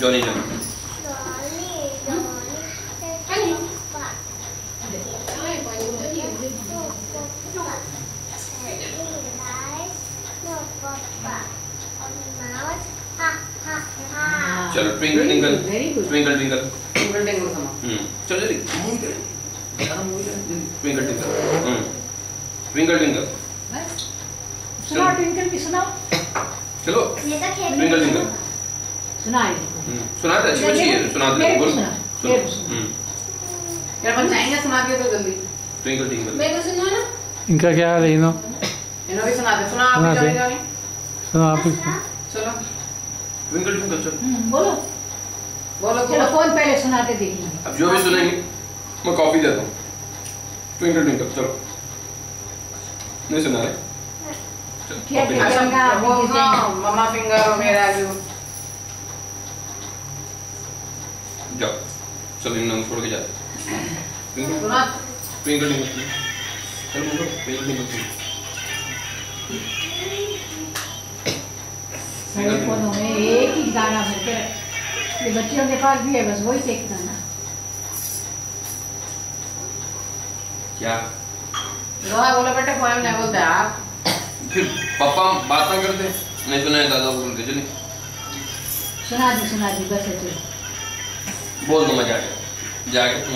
Johnny Johnny चलो twinkle twinkle twinkle twinkle टिंगल सुनो हम्म चलो जल्दी ट्विंकल ट्विंकल हम्म ट्विंकल ट्विंकल बस सुनाओ ट्विंकल भी सुनाओ। चलो. ट्विंकल ट्विंकल सुनाए हम्म सुनाते अच्छी अच्छी है सुनाते मेरे को बोल सुना, सुनो मेरे को सुना। हम्म यार बन जाएँगे सुना के तो जल्दी ट्विंकल ट्विंकल मेरे को सुनो ना इनका क्या हाल है इनो इन्हों भी सुना दे सुना आप सुना भी दे। जानी जानी सुनो आप चलो ट्विंकल ट्विंकल चलो बोलो बोलो चलो कौन पहले सुनाते देखेंगे अब जो भी सुनेंगे मैं कॉफ़ी देता हूँ ट्विंकल ट्विंकल चलो नहीं सुना हूँ। वो मम्मा फिंगर वगैरह जो जाओ। चलो इन छोड़ के जाते ट्विंकल ट्विंकल ट्विंकल चलो मुझे ट्विंकल ट्विंकल में एक ही गाना भर के ये बच्चियों के पास भी है बस वही देखना ना क्या? लोहा बोलो बेटे नहीं बोलते आप? फिर पापा बात ना करते नहीं सुना है दादा बोलते चलिए। सुना दी सुना दी बस अच्छे बोल दो मैं जाके। जाके तुम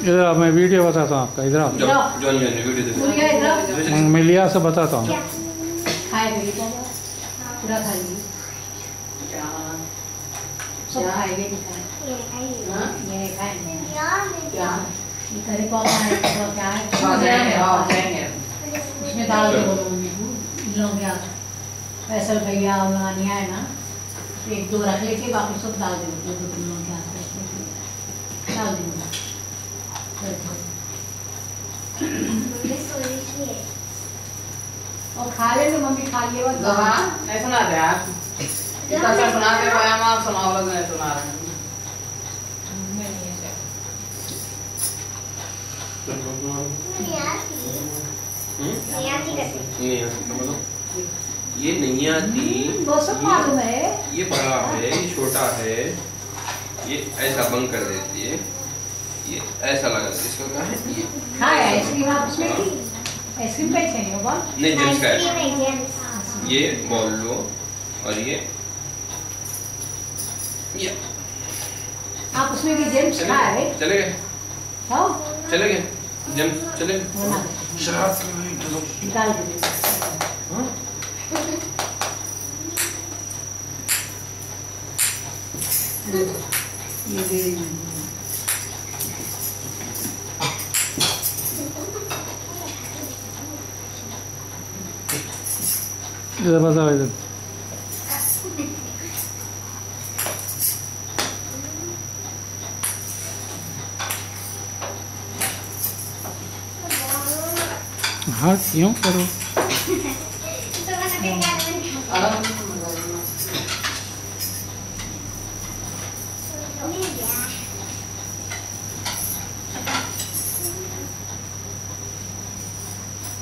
इधर आप मैं वीडियो बताता हूँ आपका इधर आप। जॉन जॉन वीडियो देखो। भूल इधर मैं मिलिया से बताता हूँ? खाएँगे हाँ? है तो है उसमें डाल बोलो को इन लोग फैसल भैया और नानिया है ना एक दो रख लेके बाकी सब डाल दे दो दो तीन लोग क्या डाल दे और खा ले मम्मी खा लिए बस लोहा नहीं सुना दे आप इतना सा सुना दे पोएम आप सुनाओ लोग नहीं सुना रहे हैं। हम्म? नहीं आती ये नहीं आती। वो सब ये बड़ा है ये छोटा है। ये ऐसा बंद कर देती है। ये ऐसा लगा है। इसका क्या है? ये। हाँ आइसक्रीम है नहीं जेम्स का है। ये बॉल लो और ये। ये। आप उसमें भी जेम्स खाए। चले गए? चले गए? जेम्स चले गए? वो ना शराब क्यों नहीं चलो निकाल के दे हाँ? ये हूँ। हाँ करो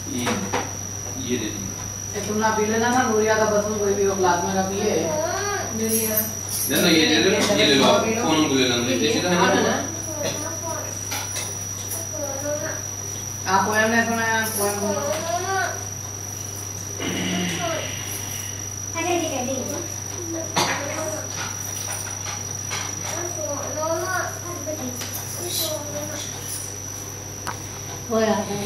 ये ये दे दी। ये तुम ना पी लेना ना नूरिया का बसुन कोई भी वो ग्लास में का पिए दे दो ये दे दो ये ले लो फ़ोन उनको ले लो देसी तो है ना आप पोएम नहीं सुना है पोएम सुनो वो याद है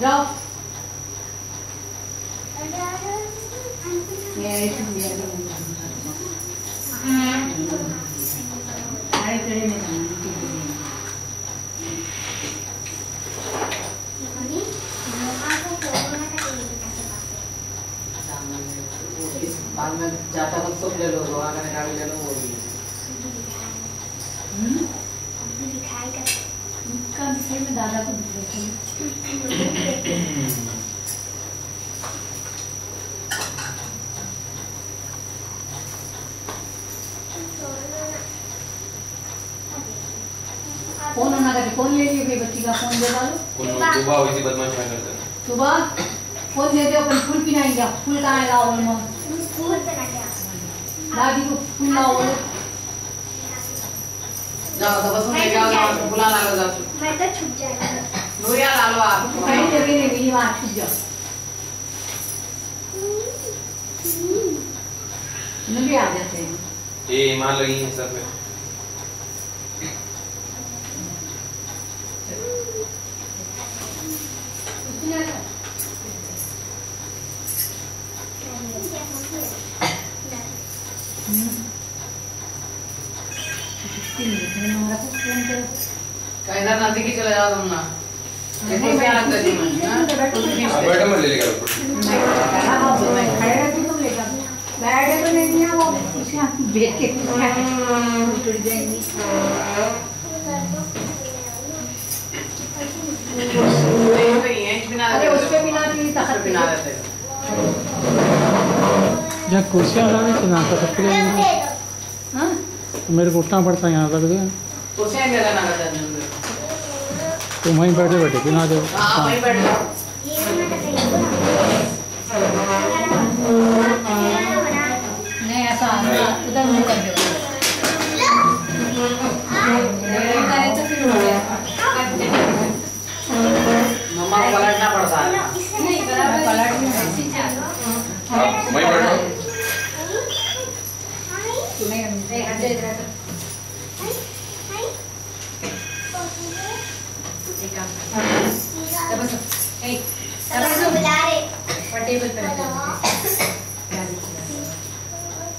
जाओ ये आइसक्रीम दिया करो अरे तेरे में जाना बाद में जाता वक्त सब ले लो दो आकर गाड़ी ले लो वो भी हम्म। उनका विषय दादा को फ़ोन होना करके फ़ोन ले लिए भाई बच्ची का फ़ोन दे डालो। सुबह हुई थी बदमाश क्या करते सुबह फ़ोन दे दो अपन फूल पिनाएँगे फूल कहाँ लाओ बोल दादी को फूल लाओ बोलो। जाओ तो बस में जाओ जाओ बुला ला लो जाओ। मैं तो छुप जाएगा नूरिया ला लो आप कहीं जगह नहीं मिली वहाँ छुप जाओ। उन्हें भी आ जाते हैं। ये ईमान लगी है सर पे इधर नज़दीक ही चले जाओ तुम ना देखो क्या लगता है तुम्हें? कुछ नहीं अब। बैठो मैं ले लेगा बैठे तो नहीं वो बेच के टूट जाएँगी यहीं पे बिना अरे उस पे बिना की तखत बिना देते। कुर्सियाँ लगी थी ना फिर मेरे को उठना पड़ता है यहाँ तक गया दे हैं तुम वहीं बैठे बैठे बिना दे हाँ वहीं बैठ। जाओ नहीं ऐसा उधर मुँह कर दो करे तो फिर हो गया मम्मा को पलटना पड़ता है नहीं बराबर पलट में आप वहीं बैठो तुम्हें नहीं हट जाए इधर तब बस ए तब बस टेबल पे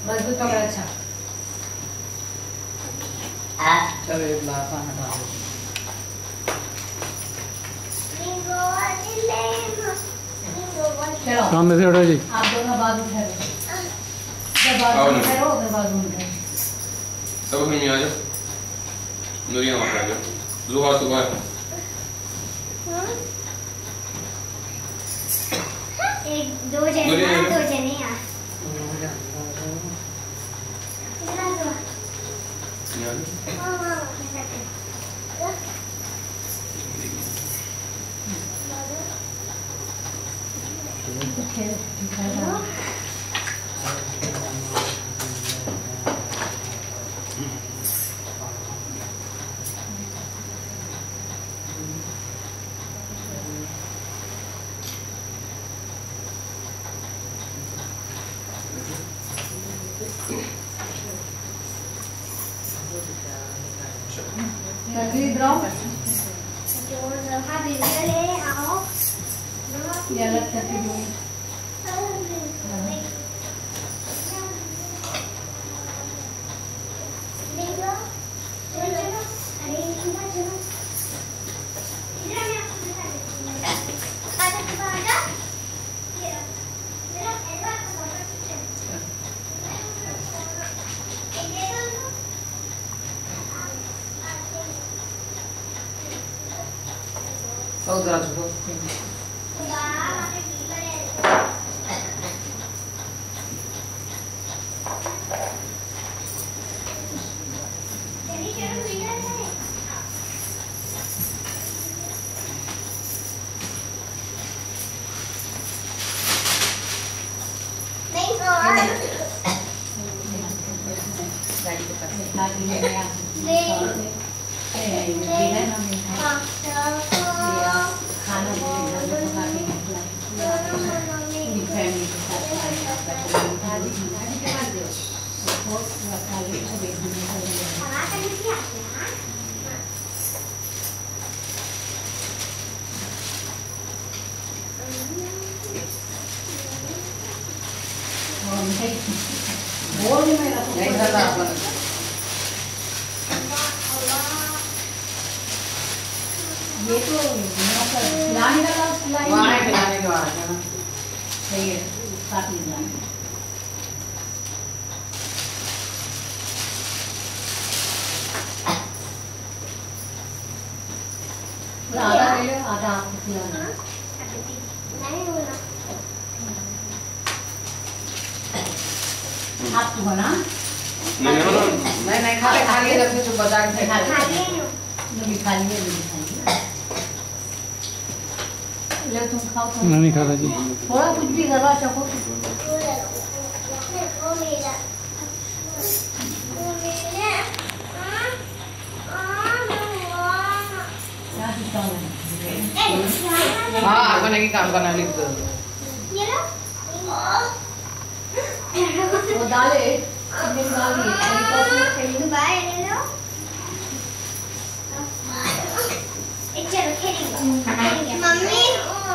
मज़बूत पकड़ चलो एक गिलास आना दो। सामने से हटो जी। आप दोनों बाजू ठहरो इधर बाजू ठहरो उधर बाजू ठहरो सब अपने में आ जाओ। नूरिया वहाँ आ जाओ। जुहा सुबह दो जने यहाँ दो जने यहाँ इधर आ जाओ। यहाँ आ जाओ। हाँ, हाँ, इधर। ठहरो लकड़ी इधर आओ जो रहा वीडियो ले आओ ये अलग करके दो देखो चलो चलो अरे इधर चलो इधर मैं आपको दिखा देती हूँ आजा तू आजा ये मेरा एडवा का फ़ोटो खींचो एक दे दो उनको। सौ जरा छुपो वाह, आपने ये खाना फैमिली के साथ और मिठाई बोल में रखो नहीं खाता अपन ये तो खिलाने का वहाँ है। खिलाने के बाद है ना। सही है साथ में जाएँगे। आधा ले लो आधा आपको खिलाना आपको बना। नहीं नहीं नहीं। नहीं नहीं खा ले खा लिए जब बचा के खा ले। खा लिया ले तुम खाओ मैं नहीं खाता जी थोड़ा कुछ भी करो चको वो मेरा वो मेरा आ आ क्या दिखा हाँ अपने की काम करना लिख दो वो हमने डाल दिए बाय ले लो मम्मी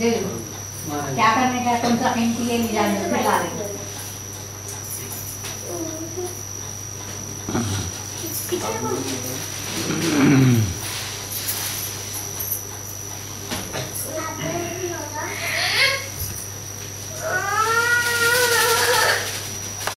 दे दो क्या करने का तुम कौन के लिए ले जाने के ला रहे हो?